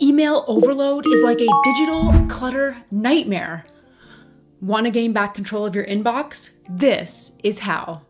Email overload is like a digital clutter nightmare. Want to gain back control of your inbox? This is how.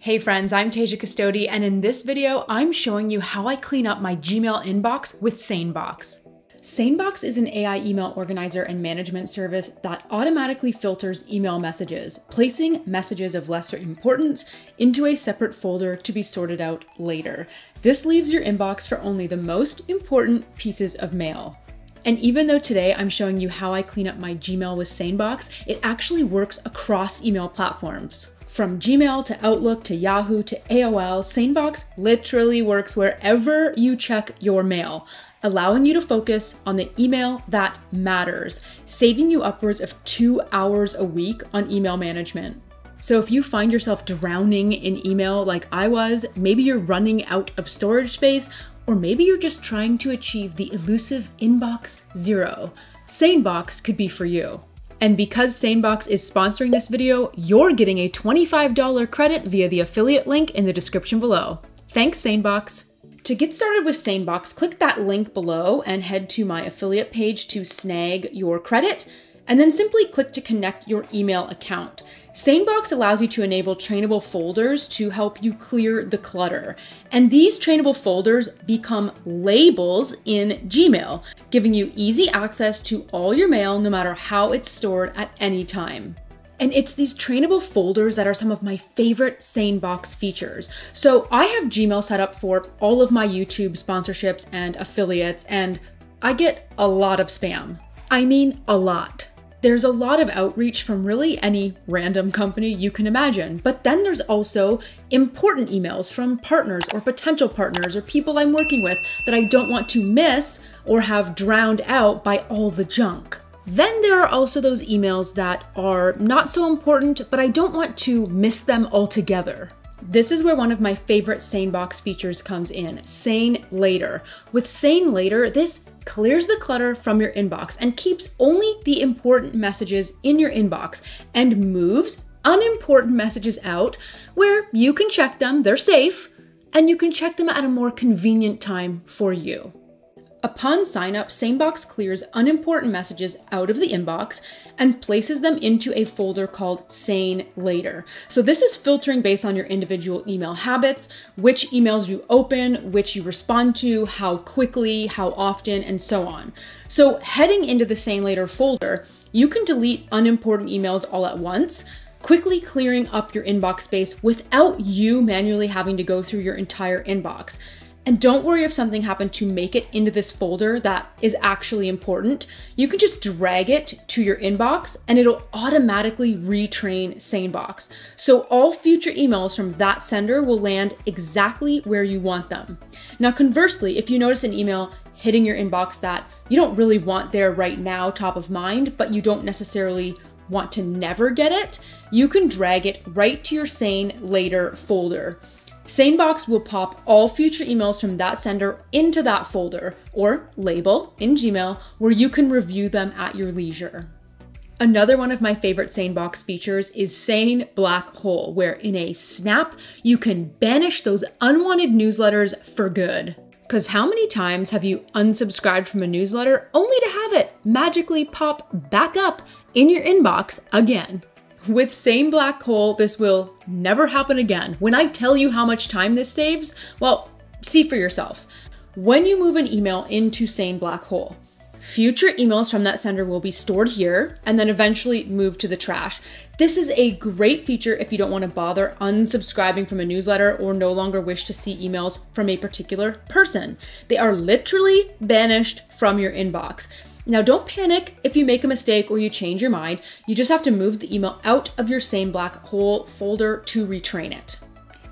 Hey friends, I'm Tasia Custode, and in this video, I'm showing you how I clean up my Gmail inbox with SaneBox. SaneBox is an AI email organizer and management service that automatically filters email messages, placing messages of lesser importance into a separate folder to be sorted out later. This leaves your inbox for only the most important pieces of mail. And even though today I'm showing you how I clean up my Gmail with SaneBox, it actually works across email platforms. From Gmail to Outlook to Yahoo to AOL, SaneBox literally works wherever you check your mail allowing you to focus on the email that matters, saving you upwards of two hours a week on email management. So if you find yourself drowning in email like I was, maybe you're running out of storage space, or maybe you're just trying to achieve the elusive inbox zero, SaneBox could be for you. And because SaneBox is sponsoring this video, you're getting a $25 credit via the affiliate link in the description below. Thanks, SaneBox. To get started with SaneBox, click that link below and head to my affiliate page to snag your credit, and then simply click to connect your email account. SaneBox allows you to enable trainable folders to help you clear the clutter. And these trainable folders become labels in Gmail, giving you easy access to all your mail no matter how it's stored at any time. And it's these trainable folders that are some of my favorite SaneBox features. So I have Gmail set up for all of my YouTube sponsorships and affiliates, and I get a lot of spam. I mean, a lot. There's a lot of outreach from really any random company you can imagine, but then there's also important emails from partners or potential partners or people I'm working with that I don't want to miss or have drowned out by all the junk. Then there are also those emails that are not so important, but I don't want to miss them altogether. This is where one of my favorite SaneBox features comes in, Sane Later. With Sane Later, this clears the clutter from your inbox and keeps only the important messages in your inbox and moves unimportant messages out where you can check them, they're safe, and you can check them at a more convenient time for you. Upon sign up, SaneBox clears unimportant messages out of the inbox and places them into a folder called Sane Later. So this is filtering based on your individual email habits, which emails you open, which you respond to, how quickly, how often, and so on. So heading into the Sane Later folder, you can delete unimportant emails all at once, quickly clearing up your inbox space without you manually having to go through your entire inbox. And don't worry if something happened to make it into this folder that is actually important. You can just drag it to your inbox and it'll automatically retrain SaneBox. So all future emails from that sender will land exactly where you want them. Now, conversely, if you notice an email hitting your inbox that you don't really want there right now, top of mind, but you don't necessarily want to never get it, you can drag it right to your Sane Later folder. SaneBox will pop all future emails from that sender into that folder or label in Gmail where you can review them at your leisure. Another one of my favorite SaneBox features is Sane Black Hole, where in a snap, you can banish those unwanted newsletters for good. Because how many times have you unsubscribed from a newsletter only to have it magically pop back up in your inbox again? With Sane Black Hole, this will never happen again. When I tell you how much time this saves, well, see for yourself. When you move an email into Sane Black Hole, future emails from that sender will be stored here and then eventually moved to the trash. This is a great feature if you don't want to bother unsubscribing from a newsletter or no longer wish to see emails from a particular person. They are literally banished from your inbox. Now, don't panic if you make a mistake or you change your mind. You just have to move the email out of your Sane Black Hole folder to retrain it.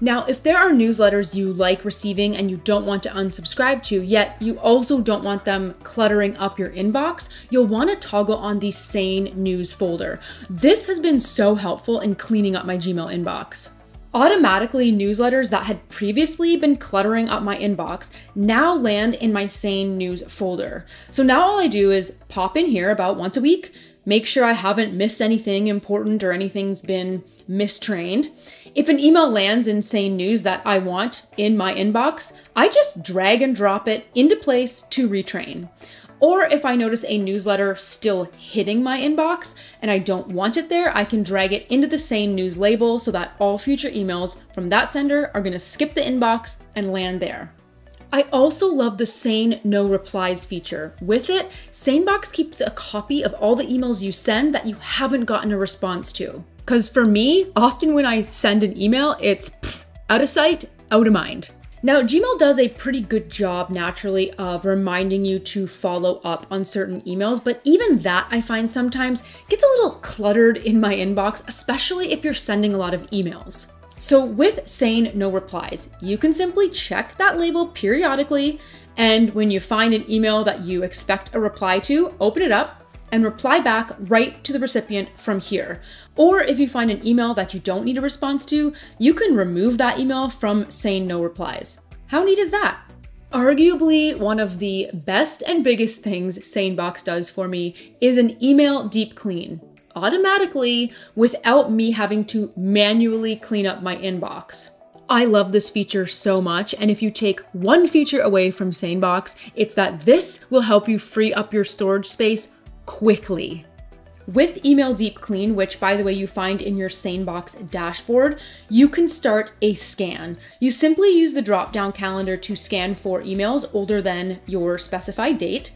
Now, if there are newsletters you like receiving and you don't want to unsubscribe to, yet you also don't want them cluttering up your inbox, you'll want to toggle on the Sane News folder. This has been so helpful in cleaning up my Gmail inbox. Automatically, newsletters that had previously been cluttering up my inbox now land in my Sane News folder. So now all I do is pop in here about once a week, make sure I haven't missed anything important or anything's been mistrained. If an email lands in Sane News that I want in my inbox, I just drag and drop it into place to retrain. Or if I notice a newsletter still hitting my inbox and I don't want it there, I can drag it into the Sane News label so that all future emails from that sender are gonna skip the inbox and land there. I also love the Sane No Replies feature. With it, SaneBox keeps a copy of all the emails you send that you haven't gotten a response to. Because for me, often when I send an email, it's pff, out of sight, out of mind. Now, Gmail does a pretty good job naturally of reminding you to follow up on certain emails, but even that I find sometimes gets a little cluttered in my inbox, especially if you're sending a lot of emails. So with Sane No Replies, you can simply check that label periodically, and when you find an email that you expect a reply to, open it up and reply back right to the recipient from here. Or if you find an email that you don't need a response to, you can remove that email from Sane No Replies. How neat is that? Arguably, one of the best and biggest things SaneBox does for me is an email deep clean automatically without me having to manually clean up my inbox. I love this feature so much, and if you take one feature away from SaneBox, it's that this will help you free up your storage space quickly. With Email Deep Clean, which by the way you find in your SaneBox dashboard, you can start a scan. You simply use the drop-down calendar to scan for emails older than your specified date.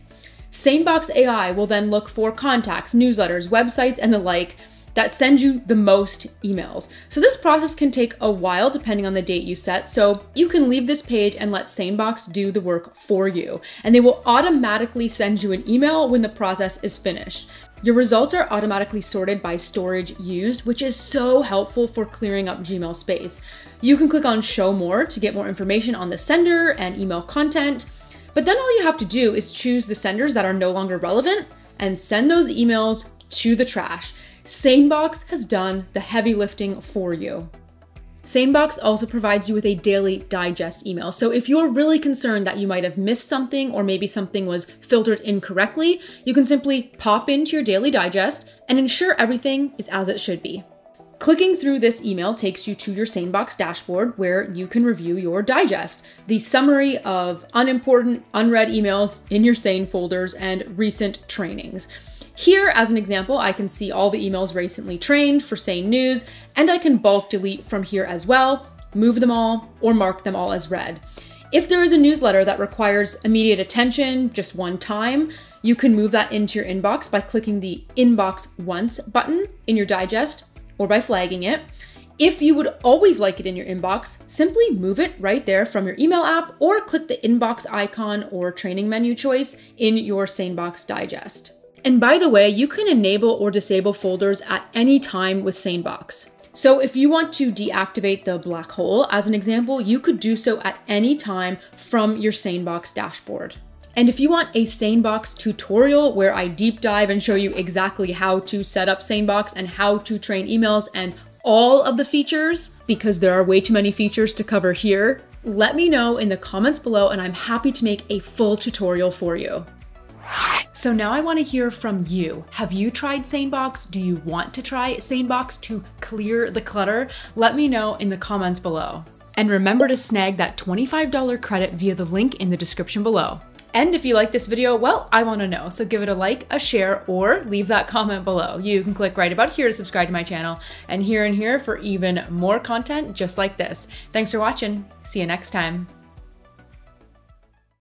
SaneBox AI will then look for contacts, newsletters, websites, and the like that send you the most emails. So this process can take a while depending on the date you set. So you can leave this page and let SaneBox do the work for you. And they will automatically send you an email when the process is finished. Your results are automatically sorted by storage used, which is so helpful for clearing up Gmail space. You can click on show more to get more information on the sender and email content. But then all you have to do is choose the senders that are no longer relevant and send those emails to the trash. SaneBox has done the heavy lifting for you. SaneBox also provides you with a daily digest email. So if you're really concerned that you might have missed something or maybe something was filtered incorrectly, you can simply pop into your daily digest and ensure everything is as it should be. Clicking through this email takes you to your SaneBox dashboard where you can review your digest, the summary of unimportant, unread emails in your Sane folders and recent trainings. Here, as an example, I can see all the emails recently trained for Sane News, and I can bulk delete from here as well, move them all, or mark them all as read. If there is a newsletter that requires immediate attention just one time, you can move that into your inbox by clicking the Inbox Once button in your digest or by flagging it. If you would always like it in your inbox, simply move it right there from your email app or click the inbox icon or training menu choice in your SaneBox digest. And by the way, you can enable or disable folders at any time with SaneBox. So if you want to deactivate the black hole, as an example, you could do so at any time from your SaneBox dashboard. And if you want a SaneBox tutorial where I deep dive and show you exactly how to set up SaneBox and how to train emails and all of the features, because there are way too many features to cover here, let me know in the comments below and I'm happy to make a full tutorial for you. So now I want to hear from you. Have you tried SaneBox? Do you want to try SaneBox to clear the clutter? Let me know in the comments below. And remember to snag that $25 credit via the link in the description below. And if you like this video, well, I want to know. So give it a like, a share, or leave that comment below. You can click right about here to subscribe to my channel and here and here for even more content just like this. Thanks for watching. See you next time.